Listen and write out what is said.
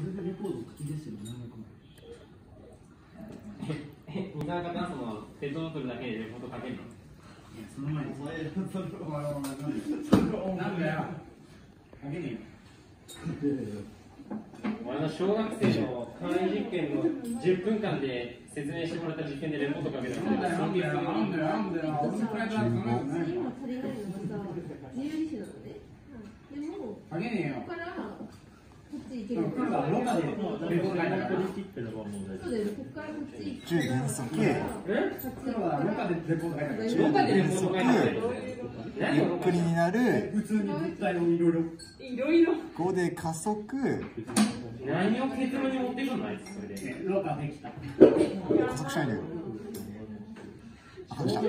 それでレコード書き出してるの何個もえ、二酸化炭素のペットボトルだけでレポート書けるの？いやその前になんだよ。あげね俺の小学生の簡易実験の10分間で説明してもらった実験でレポート書けたんだよ、なんだよ、なんだよ、なんだよ。俺のプライドなんか考えてないよ。今足りないのがさ、自由意志なのね。でも、あげねえよここ。からこっち行ける。今度は廊下でレポート書いたから。そうだよね、ここからこっち行10原則え今度は廊下でレポート書いた。中原則ゆっくりになる普通に物体をいろいろ。いろいろ。5で加速何を結論に持ってくのあいそれでね廊下できた。加速しないでよあ外した